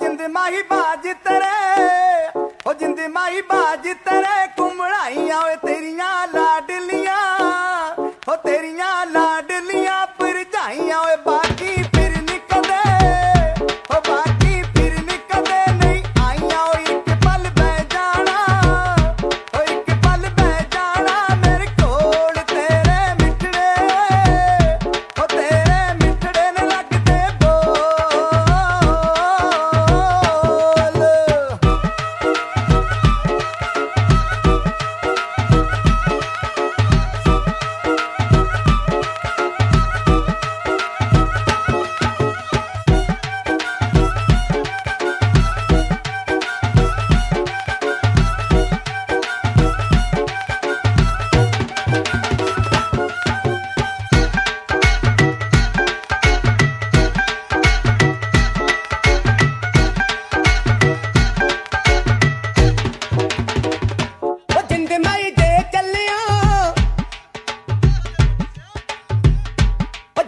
ਜਿੰਦ ਮਾਹੀ ਬਾਜ ਤੇਰੇ ਹੋ ਜਿੰਦ ਮਾਹੀ ਬਾਜ ਤੇਰੇ ਕੁਮੜਾਈਆਂ ਓਏ ਤੇਰੀਆਂ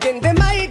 in the mic.